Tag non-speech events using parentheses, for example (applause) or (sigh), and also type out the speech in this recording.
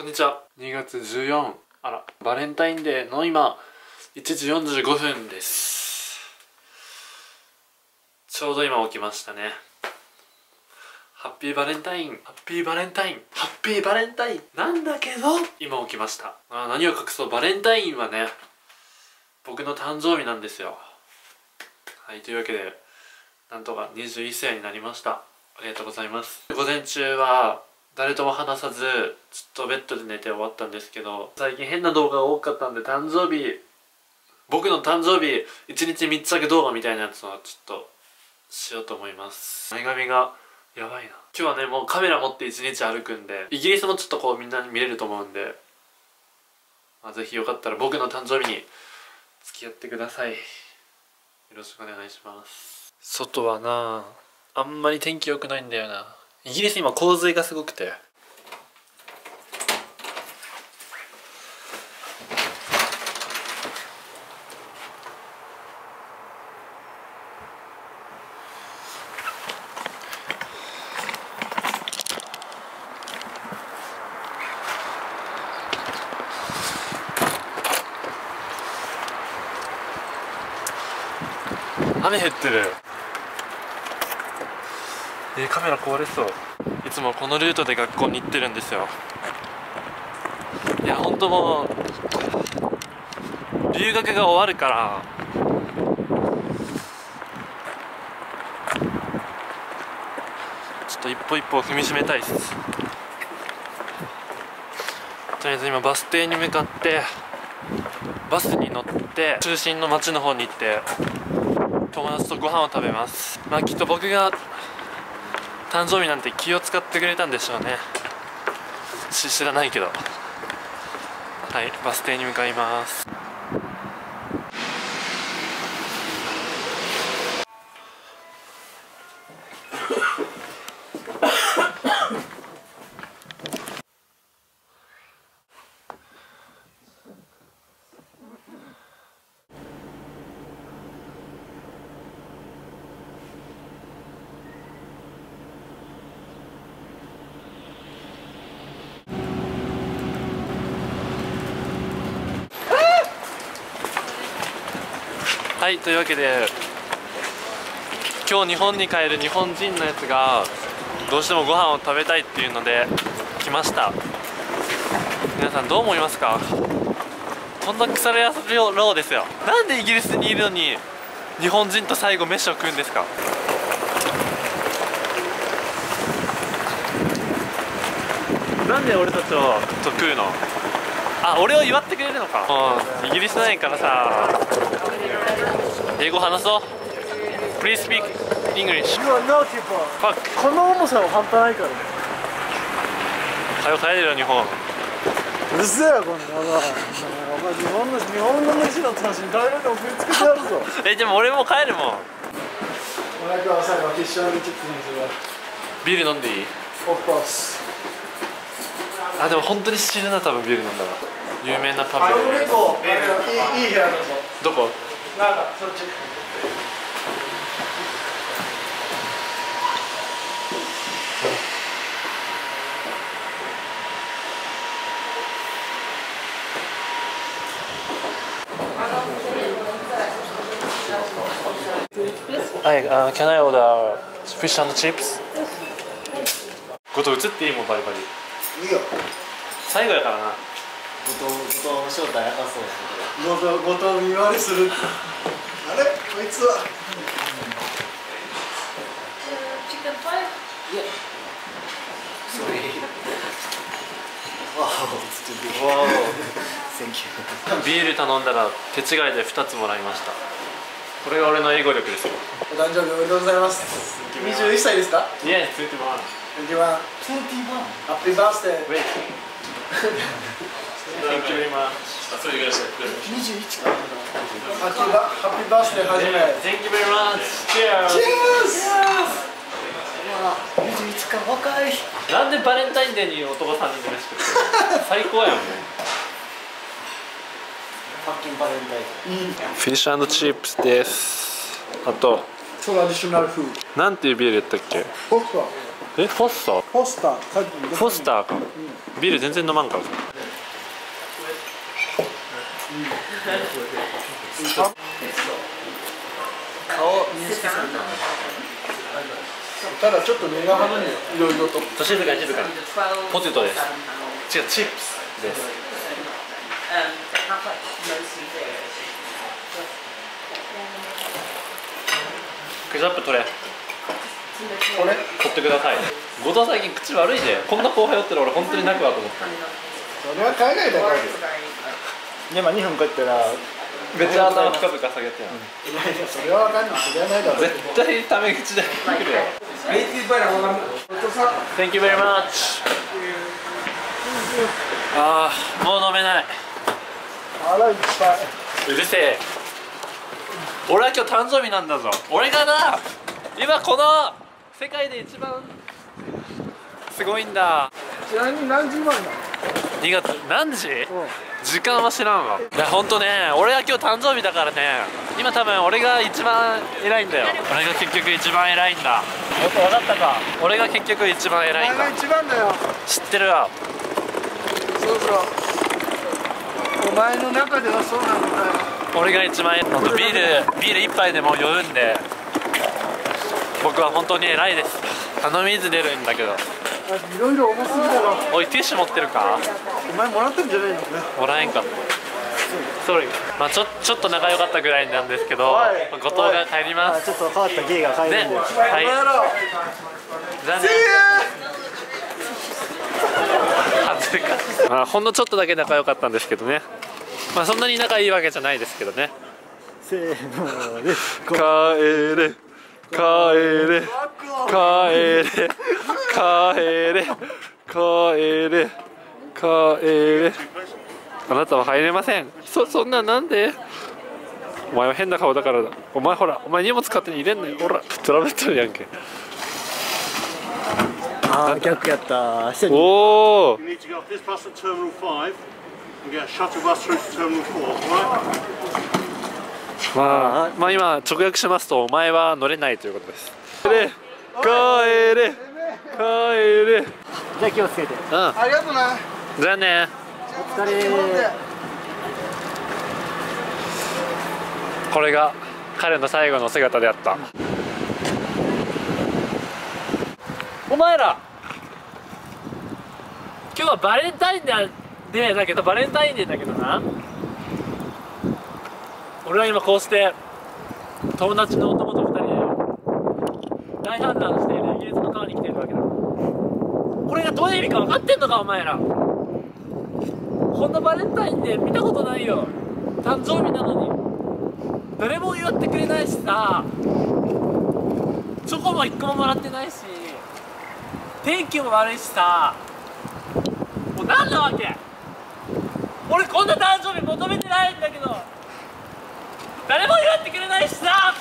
こんにちは。2月14あらバレンタインデーの今1時45分です。ちょうど今起きましたね。ハッピーバレンタイン。ハッピーバレンタイン。ハッピーバレンタイン。なんだけど今起きました。あ何を隠そう。バレンタインはね僕の誕生日なんですよ。はいというわけでなんとか21歳になりました。ありがとうございます。午前中は誰とも話さずずっとベッドで寝て終わったんですけど最近変な動画が多かったんで誕生日僕の誕生日1日3つだけ動画みたいなやつをちょっとしようと思います。前髪がやばいな。今日はねもうカメラ持って1日歩くんでイギリスもちょっとこうみんなに見れると思うんで、まあ、ぜひよかったら僕の誕生日に付き合ってください。よろしくお願いします。外はなあんまり天気良くないんだよな。イギリス今洪水がすごくて。雨降ってる。えー、カメラ壊れそう。いつもこのルートで学校に行ってるんですよ。いや本当もう留学が終わるから。ちょっと一歩一歩踏みしめたいです。とりあえず今バス停に向かってバスに乗って中心の町の方に行って友達とご飯を食べます。まあきっと僕が誕生日なんて気を使ってくれたんでしょうね。知らないけど。はいバス停に向かいます。はいというわけで今日日本に帰る日本人のやつがどうしてもご飯を食べたいっていうので来ました。皆さんどう思いますか？こんな腐れ野郎ですよ。なんでイギリスにいるのに日本人と最後飯を食うんですか？なんで俺たちをと食うの？あ俺を祝ってくれるのか。うん。イギリスないからさ英語話そう。Please speak English. You are naughty boy Fuck. この重さは半端ないからね。はよ帰れよ日本。うるせえよこんなの。お前日本の日本の飯の話に誰でも食いつけてやるぞ。(laughs) えでも俺もう帰るもん。お前くださいはフィッシュチップにするビール飲んでいい？あでも本当に死ぬな多分ビール飲んだら。有名なパあブいいい部屋だぞ。どこ？なんかそっちはい、uh, Can I order fish and chips? こと映っていいもんバリバリ。いいよ。最後やからな後藤後藤の正体明かそうです後藤後藤見割りするあれこいつは chicken pie? それわおわセンキおビール頼んだら手違いで2つもらいました。これが俺の英語力ですよお誕生日おめでとうございます。(laughs) 21歳ですか Yes, 21次はハッピーバースデー Wait (laughs) Thank you very much. 21かハッピーバハッピーバースデーはじめ Thank you very much Cheers! チェーズ21か若いなんでバレンタインデーに男3人で飯食って最高やもんね。パッキンバレンタインフィッシュチップスですあとトラディショナルフードなんてい。うビールやったっけ僕はええフォッサーポスターフォスターか、ビール全然飲まんから。さただちょっと根が張るいろいろと静かに静かにポテトです違うチップスですケチャップ取れこれ取ってください後藤最近口悪いでこんな後輩おってる俺本当に泣くわと思ってそれは海外だからでも2分帰ったらめっちゃ頭深々下げてやん。いやいやそれはわかんないそれはないだろ。う絶対タメ口で来るやろ Thank you very much. ああもう飲めない。あらいっぱい。うるせえ。俺は今日誕生日なんだぞ。俺がな今この世界で一番すごいんだ。ちなみに何時前なの2月何時？時間は知らんわ。いやほんとね俺が今日誕生日だからね。今多分俺が一番偉いんだよ。俺が結局一番偉いんだ。よく分かったか。俺が結局一番お偉いんだ。一番だよ。知ってるわ。そうそう。お前の中ではそうなんだよ。俺が一番偉い。ほんとビールビール一杯でもう酔うんで。僕は本当に偉いです。鼻水出るんだけどいろいろ重すぎだろおいティッシュ持ってるか？お前もらってんじゃないのねもらえんか？ったソリまあちょちょっと仲良かったぐらいなんですけど後藤が帰ります。ちょっと変わった芸が帰る。んで、ね。はい。じゃあね。恥ずかしいまあほんのちょっとだけ仲良かったんですけどね。まあそんなに仲いいわけじゃないですけどね。せーので帰れ。帰れ。帰れ。帰れ。帰れ。帰れ。あなたは入れません。そそんななんで？お前は変な顔だからだ。お前ほらお前荷物勝手に入れんなよ。ほらトラベットルやんけ。あー逆やった。おお You need to get off this bus at Terminal 5 and get a shuttle bus through to Terminal 4, right? まあまあ今直訳しますとお前は乗れないということです。帰れ。帰れ。帰れ。じゃあ気をつけて。うん。ありがとうな。じゃあね。お疲れ。これが彼の最後の姿であった。お前ら今日はバレンタインデーだけどバレンタインデーだけどな俺は今こうして友達の男と二人で大判断しているイギリスの川に来ているわけだ。これがどういう意味か分かってんのかお前ら。こんなバレンタインデー見たことないよ。誕生日なのに。誰も祝ってくれないしさ。チョコも一個ももらってないし。天気も悪いしさ。もう何なわけ。俺こんな誕生日求めてないんだけど。誰も祝ってくれないしさ。